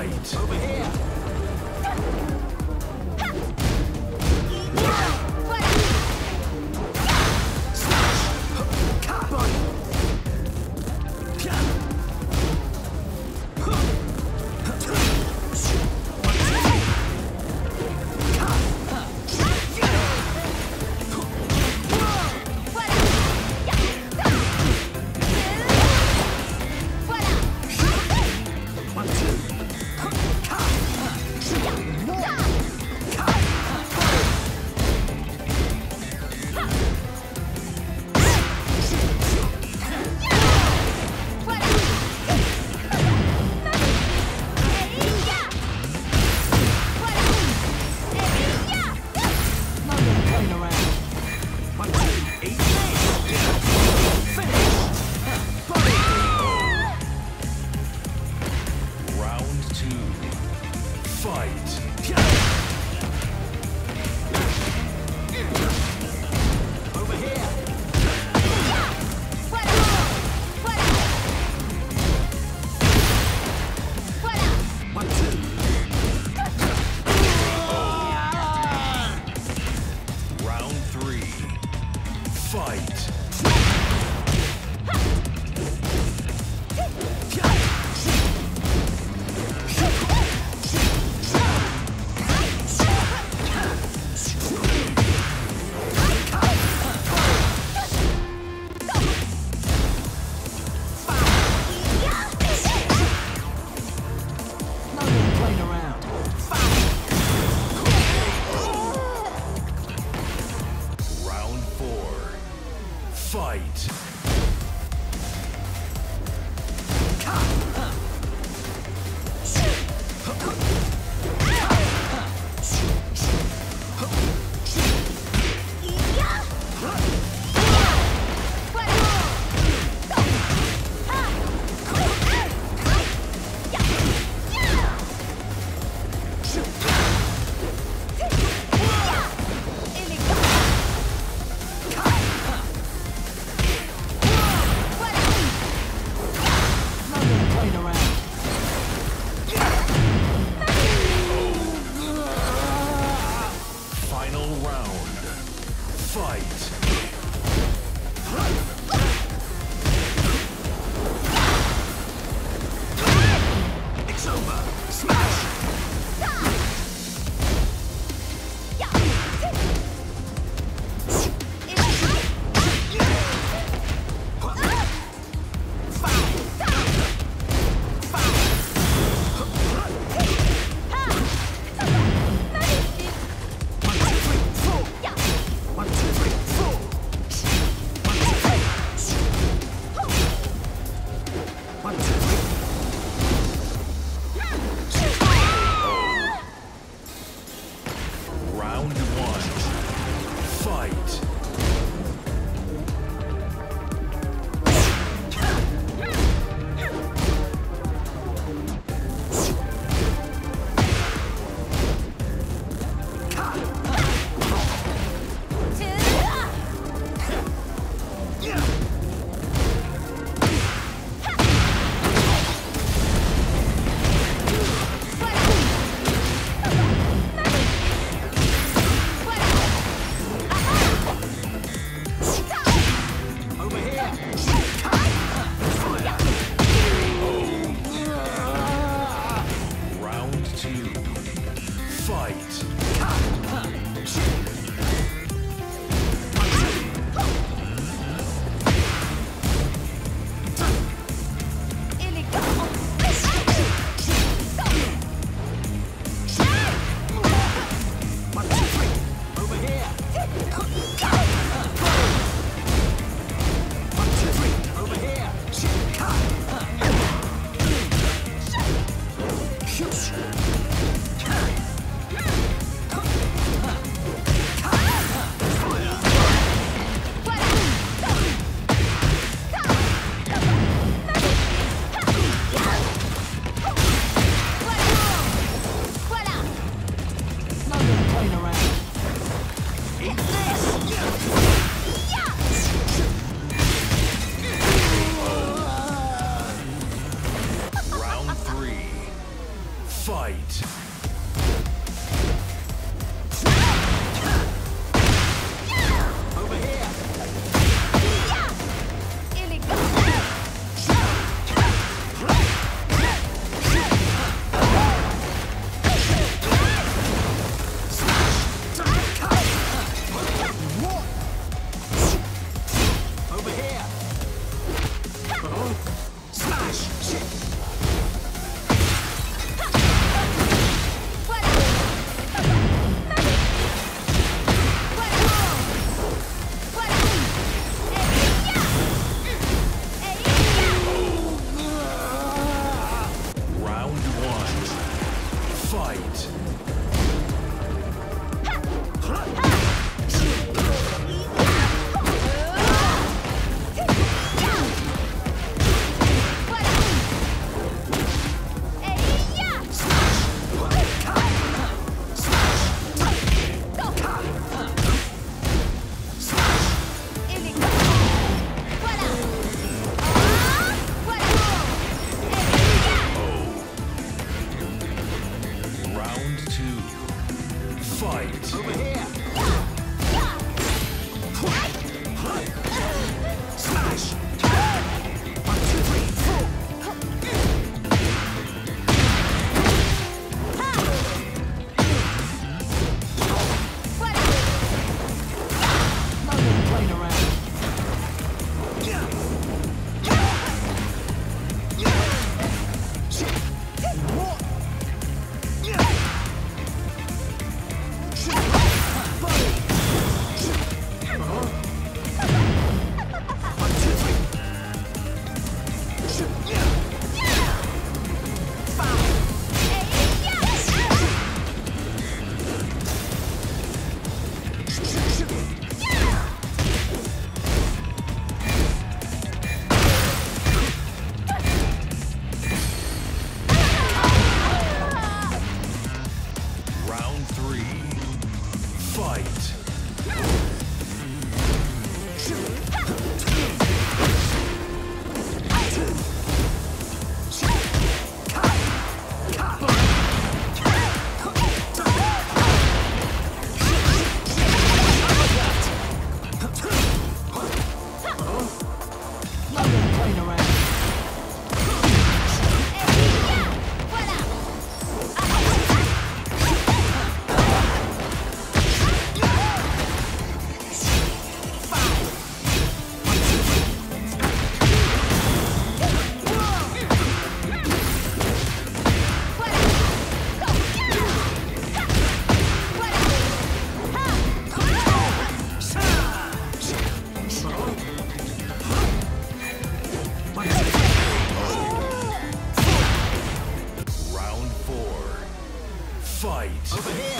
Fight. Over here. Fight. Yes. Fight! fight.